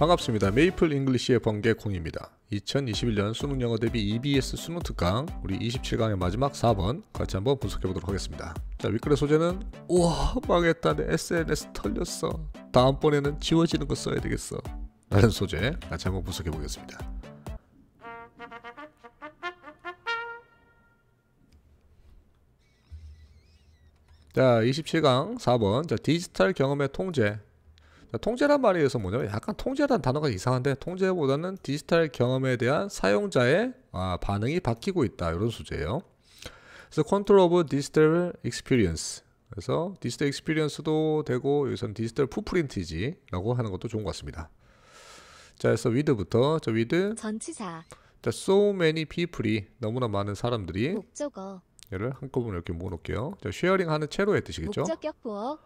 반갑습니다. 메이플 잉글리시의 번개콩입니다. 2021년 수능 영어 대비 EBS 수능 특강 우리 27강의 마지막 4번 같이 한번 분석해 보도록 하겠습니다. 자 윗글의 소재는 우와 망했다 내 SNS 털렸어. 다음번에는 지워지는 거 써야 되겠어. 라는 소재 같이 한번 분석해 보겠습니다. 자 27강 4번 자 디지털 경험의 통제 자, 통제란 말에 의해서 뭐냐면 약간 통제란 단어가 이상한데 통제보다는 디지털 경험에 대한 사용자의 아, 반응이 바뀌고 있다 이런 소재예요. 그래서 Control of Digital Experience 그래서 digital experience도 되고 여기서는 digital footprints라고 하는 것도 좋은 것 같습니다. 자, 그래서 with부터 저 with 전치사 자, so many people이 너무나 많은 사람들이 목적어 얘를 한꺼번에 이렇게 모아놓을게요. 자, sharing 하는 채로의 뜻이겠죠? 목적격 보어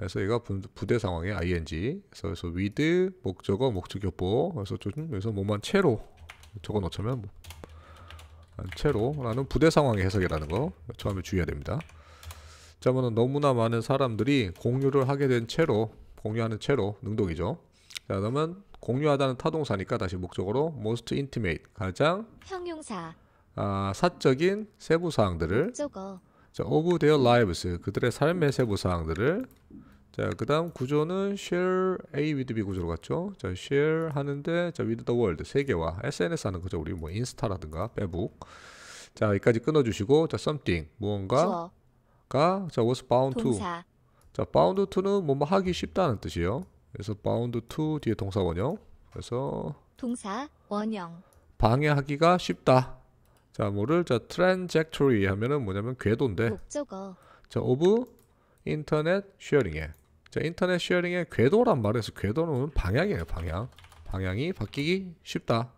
그래서 얘가 부, 부대 상황의 ing. 그래서, with 목적어 목적격보. 그래서 좀 여기서 뭐만 채로 적어 놓자면 뭐, 채로라는 부대 상황의 해석이라는 거 처음에 주의해야 됩니다. 자, 그러면 너무나 많은 사람들이 공유를 하게 된 채로 공유하는 채로 능동이죠. 자, 그러면 공유하다는 타동사니까 다시 목적어로 most intimate 가장 형용사 아, 사적인 세부 사항들을 목적어 자, of their lives 그들의 삶의 세부 사항들을 자, 그 다음 구조는 share A with B 구조로 갔죠. 자, share 하는데 자, with the world 세계와 SNS 하는 거죠. 우리 뭐 인스타라든가 페북. 자, 여기까지 끊어 주시고 자, something 무언가가 주어 자, was bound to. 동사 자, bound to는 뭐뭐 하기 쉽다는 뜻이에요. 그래서 bound to 뒤에 동사 원형. 그래서 동사 원형 방해하기가 쉽다. 자, 뭐를 자, trajectory 하면은 뭐냐면 궤도인데 목적어 자, of internet sharing에 자, internet sharing의 궤도란 말에서 궤도는 방향이에요, 방향. 방향이 바뀌기 쉽다.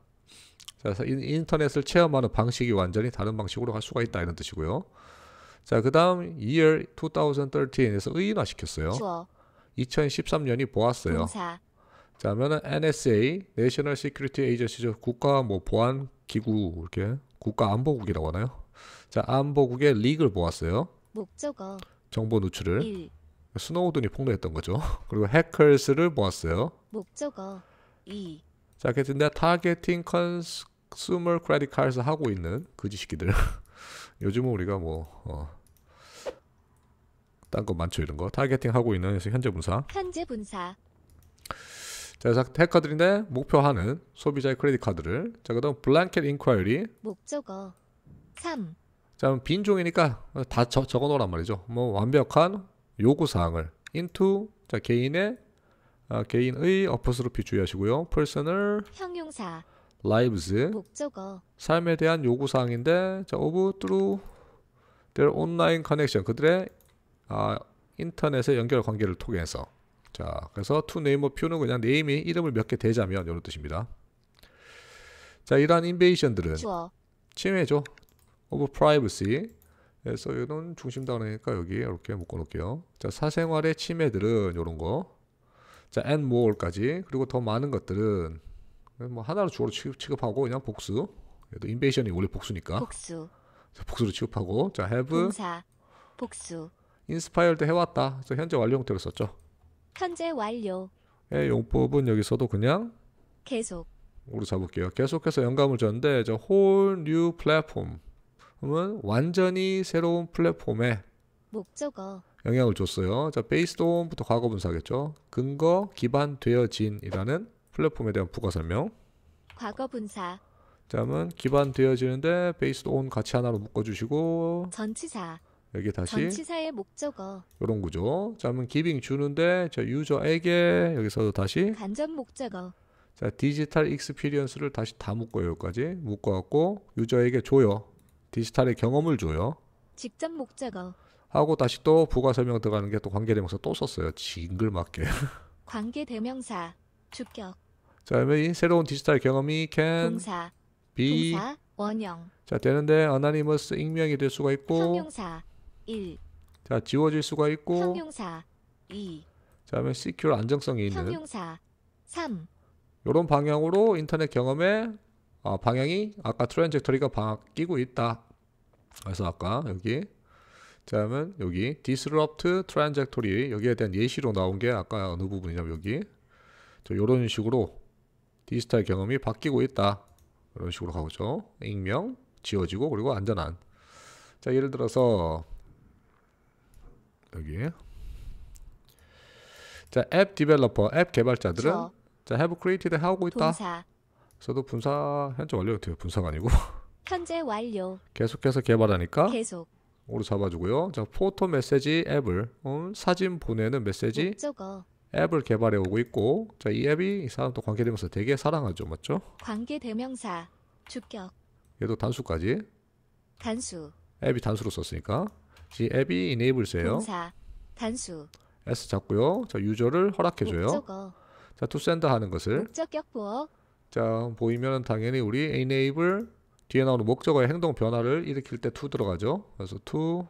자, 그래서 인- 인터넷을 체험하는 방식이 완전히 다른 방식으로 갈 수가 있다 이런 뜻이고요. 자, 그다음 year 2013에서 의인화 시켰어요. 주어 2013년이 보았어요. 동사 자, 하면은 NSA, National Security Agency죠. 국가 뭐 보안 기구 이렇게 국가 안보국이라고 하나요? 자, 안보국의 leak를 보았어요. 목적어 정보 누출을 1 스노우든이 폭로했던 거죠. 그리고 hackers를 보았어요. 목적어 2 자, 근데 targeting consumer credit card 하고 있는 그지 새끼들. 요즘은 우리가 뭐 어, 딴거 많죠 이런 거. targeting 하고 있는 그래서 현재 분사. 현재 분사 자, 그래서 해커들인데 목표하는 소비자의 credit card를. 자, 그다음 blanket inquiry. 목적어 3 자, 빈 종이니까 다 적, 적어 놓으란 말이죠. 뭐 완벽한 요구 사항을 into 자, 개인의 아, 개인의 apostrophe 주의하시고요. personal 형용사 lives 목적어 삶에 대한 요구 사항인데 자, of through their online connection 그들의 아, 인터넷의 연결 관계를 통해서 자, 그래서 to name a few는 그냥 네임이 이름을 몇 개 대자면 이런 뜻입니다. 자, 이러한 인베이션들은 주어 침해죠. of privacy. 그래서 이런 중심 단어니까 여기 이렇게 묶어 놓을게요. 자, 사생활의 침해들은 이런 거. 자, and more까지. 그리고 더 많은 것들은 뭐 하나로 주어로 취급, 취급하고 그냥 복수. 그래도 인베이션이 원래 복수니까. 복수 자, 복수로 취급하고. 자, have 동사 복수 inspired 해왔다. 그래서 현재 완료 형태로 썼죠. 현재 완료 예, 용법은 여기서도 그냥 계속 으로 잡을게요. 계속해서 영감을 줬는데 저 whole new platform 그러면 완전히 새로운 플랫폼에 목적어 영향을 줬어요. 자, based on부터 과거 분사겠죠. 근거 기반되어진이라는 플랫폼에 대한 부가 설명. 과거 분사 자, 그러면 기반되어지는데 based on 같이 하나로 묶어 주시고 전치사 여기 다시 전치사의 목적어 이런 구조. 자, 그러면 giving 주는데 자, 유저에게 여기서도 다시 간접 목적어 자, digital experience를 다시 다 묶어요. 여기까지 묶어 갖고 유저에게 줘요. 디지털의 경험을 줘요. 직접 목적어. 하고 다시 또 부가 설명 들어가는 게 또 관계대명사 또 썼어요. 징글맞게. 관계 대명사. 주격. 자, 그러면 이 새로운 디지털 경험이 can 동사. be 동사 원형. 자, 되는데 anonymous 익명이 될 수가 있고 형용사 1 자, 지워질 수가 있고 형용사 2 자, 그러면 secure 안정성이 있는 형용사 3 이런 방향으로 인터넷 경험의 아, 방향이 아까 트랜젝터리가 바뀌고 있다. 그래서 아까 여기 자, 그러면 여기 disrupt trajectory 여기에 대한 예시로 나온 게 아까 어느 부분이냐면 여기 저 이런 식으로 디지털 경험이 바뀌고 있다. 이런 식으로 가보죠. 익명, 지워지고 그리고 안전한. 자 예를 들어서 여기 자앱 디벨로퍼 앱 개발자들은 주어, 자 have created 하고 있다. 동사, 저도 분사 현재 완료 어떻게 분사가 아니고. 현재 완료, 계속해서 개발하니까 계속, 오로 잡아주고요. 자 포토 메시지 앱을 음, 사진 보내는 메시지 목적어, 앱을 개발해 오고 있고 자 이 앱이 이 사람 또 관계되면서 되게 사랑하죠, 맞죠? 관계 대명사, 주격, 얘도 단수까지. 단수, 앱이 단수로 썼으니까. 이 앱이 enables예요. 동사, 단수, s 잡고요. 자 유저를 허락해줘요. 목적어, 자 to send 하는 것을. 목적격 보어, 자 보이면은 당연히 우리 enable 뒤에 나오는 목적어의 행동 변화를 일으킬 때 to 들어가죠. 그래서 to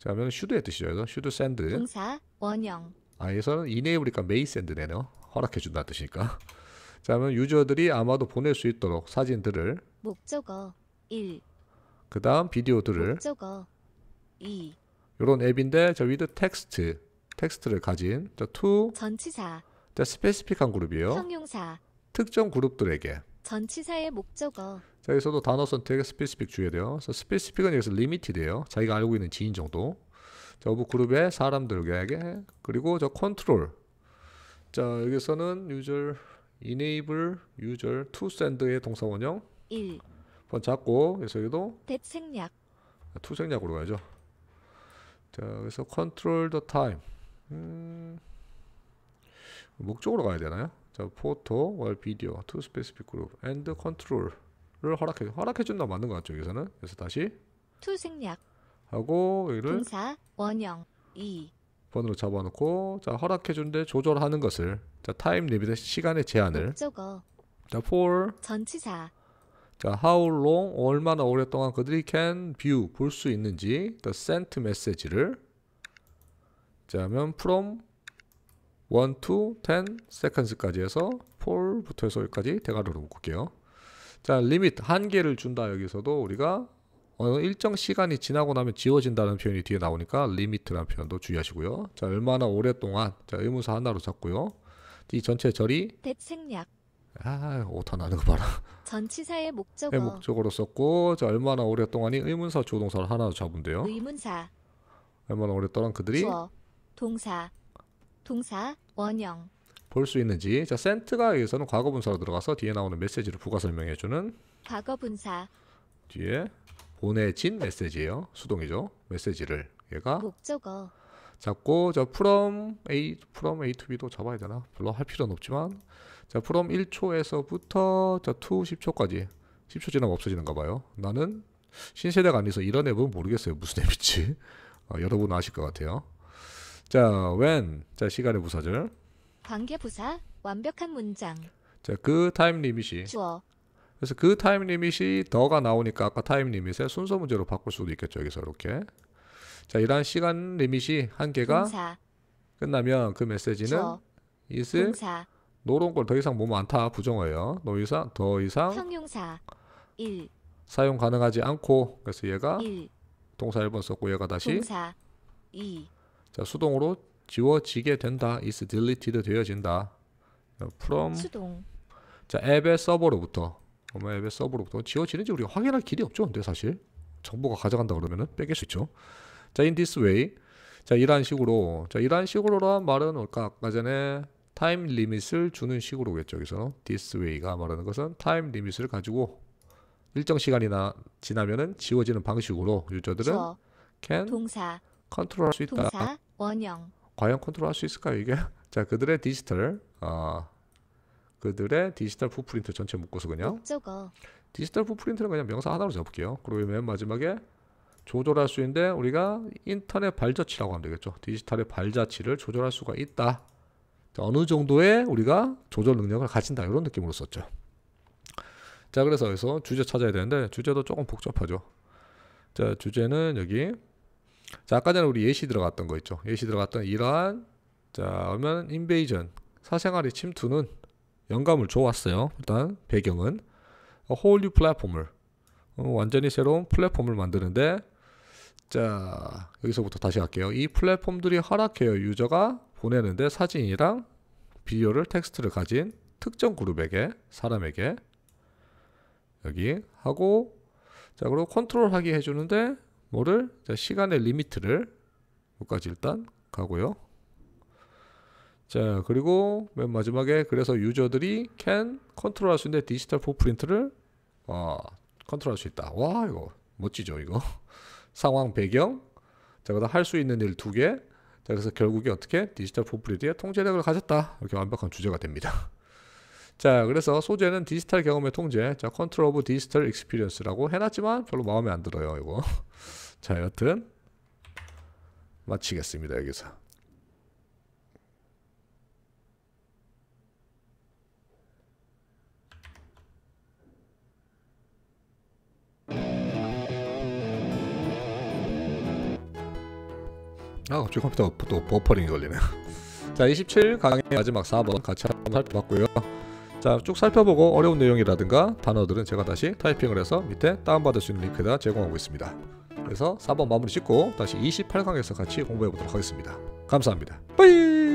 자 하면 should의 뜻이죠. 그래서 should send 동사, 원형, 아 여기서는 enable이니까 may send네요. 허락해 준다 뜻이니까. 자 하면 유저들이 아마도 보낼 수 있도록 사진들을 목적어, 1, 그 다음 비디오들을 목적어, 2, 이런 앱인데 저 with text 텍스트를 가진 저 to 전치사, 자 specific한 그룹이에요. 형용사, 특정 그룹들에게 전치사의 목적어, 자 여기서도 단어 선택에 specific 주어야 돼요. 그래서 specific은 여기서 limited예요. 자기가 알고 있는 지인 정도. 자 of 그룹의 사람들에게 그리고 저 컨트롤. 자 여기서는 유저 enable user to send의 동사 원형 1, 번 잡고 그래서 여기도 대책략, to 생략으로 가야죠. 자 그래서 control the time. 음, 목적으로 가야 되나요? 자 photo, or video, to specific group, and control을 허락해 허락해 준다 맞는 것 같죠 여기서는. 그래서 다시 to 생략, 하고 여기를 동사, 원형, 2, 번으로 잡아놓고 자 허락해 준데 조절하는 것을. 자 time limit 시간의 제한을. 목적어, 자 for. 전치사, 자 how long 얼마나 오랫동안 그들이 can view 볼 수 있는지 the sent message를. 자 하면 from 1 to 10 seconds까지 해서 for부터 해서 여기까지 대괄호로 묶을게요. 자 limit 한계를 준다 여기서도 우리가 어느 일정 시간이 지나고 나면 지워진다는 표현이 뒤에 나오니까 limit라는 표현도 주의하시고요. 자 얼마나 오랫동안 자 의문사 하나로 잡고요. 이 전체 절이 대책략, 아 오타 나는 거 봐라. 전치사의 의 목적어, 목적으로 썼고 자 얼마나 오랫동안이 의문사 조동사를 하나 잡으면 돼요. 의문사, 얼마나 오랫동안 그들이 주어, 동사, 동사, 원형, 볼 수 있는지 자 센트가 여기서는 과거 분사로 들어가서 뒤에 나오는 메시지를 부가 설명해 주는 과거 분사, 뒤에 보내진 메시지예요. 수동이죠. 메시지를 얘가 목적어, 잡고 자 from A from A to B도 잡아야 되나? 별로 할 필요는 없지만 자 from 1초에서부터 자 to 10초까지 10초 지나면 없어지는가 봐요. 나는 신세대가 아니서 이런 앱은 모르겠어요. 무슨 앱인지. 어, 여러분 아실 것 같아요. 자, when. 자 시간의 부사절. 관계 부사, 완벽한 문장, 자, 그 time limit이. 주어, 그래서 그 time limit이 the가 나오니까 아까 time limit의 순서 문제로 바꿀 수도 있겠죠. 여기서 이렇게. 자, 이러한 시간 리밋이 한계가 동사, 끝나면 그 메시지는 주어, is 동사, 노론 걸더 이상 몸 안타 부정어예요. 더 이상 더 이상 형용사, 1, 사용 가능하지 않고. 그래서 얘가 1, 동사 1번 썼고 얘가 다시 동사, 2, 자 수동으로 지워지게 된다. is deleted 되어진다. from 수동, 자 앱의 서버로부터 어머 앱의 서버로부터 지워지는지 우리가 확인할 길이 없죠. 근데 사실 정보가 가져간다 그러면은 뺏길 수 있죠. 자 in this way 자 이러한 식으로 자 이러한 식으로란 말은 뭘까 아까 전에 time limit을 주는 식으로겠죠. 여기서 this way가 말하는 것은 time limit을 가지고 일정 시간이나 지나면은 지워지는 방식으로 유저들은 주어, can 동사, 컨트롤할 수 있다. 동사, 원형, 과연 컨트롤 할 수 있을까요 이게? 자 그들의 디지털 아 그들의 디지털 footprint 전체 묶어서 그냥 목적어, 디지털 풋프린트는 그냥 명사 하나로 잡을게요. 그리고 맨 마지막에 조절할 수 있는데 우리가 인터넷 발자취라고 하면 되겠죠. 디지털의 발자취를 조절할 수가 있다. 자, 어느 정도의 우리가 조절 능력을 가진다 이런 느낌으로 썼죠. 자 그래서 여기서 주제 찾아야 되는데 주제도 조금 복잡하죠. 자 주제는 여기 자 아까 전에 우리 예시 들어갔던 거 있죠. 예시 들어갔던 이러한 자 그러면 인베이전 사생활의 침투는 영감을 줘왔어요. 일단 배경은 new 플랫폼을 어, 완전히 새로운 플랫폼을 만드는데 자 여기서부터 다시 할게요. 이 플랫폼들이 허락해요. 유저가 보내는데 사진이랑 비디오를 텍스트를 가진 특정 그룹에게 사람에게 여기 하고 자 그리고 컨트롤 하기 해주는데 뭐를 자, 시간의 limit를 여기까지 일단 가고요. 자 그리고 맨 마지막에 그래서 유저들이 can 컨트롤할 수 있는 디지털 footprint를 어, 컨트롤할 수 있다. 와 이거 멋지죠 이거 상황 배경 자 그다음 할 수 있는 일 두 개. 자 그래서 결국에 어떻게 디지털 footprint의 통제력을 가졌다 이렇게 완벽한 주제가 됩니다. 자 그래서 소재는 디지털 경험의 통제 자 control of digital experience라고 해놨지만 별로 마음에 안 들어요 이거. 자 여튼 마치겠습니다 여기서 아 갑자기 컴퓨터 또 버퍼링이 걸리네. 자27 강의 마지막 4번 같이 한번 살펴봤고요 자 쭉 살펴보고 어려운 내용이라든가 단어들은 제가 다시 타이핑을 해서 밑에 다운받을 수 있는 링크에다 제공하고 있습니다. 그래서 4번 마무리 짓고 다시 28강에서 같이 공부해 보도록 하겠습니다. 감사합니다. 빠이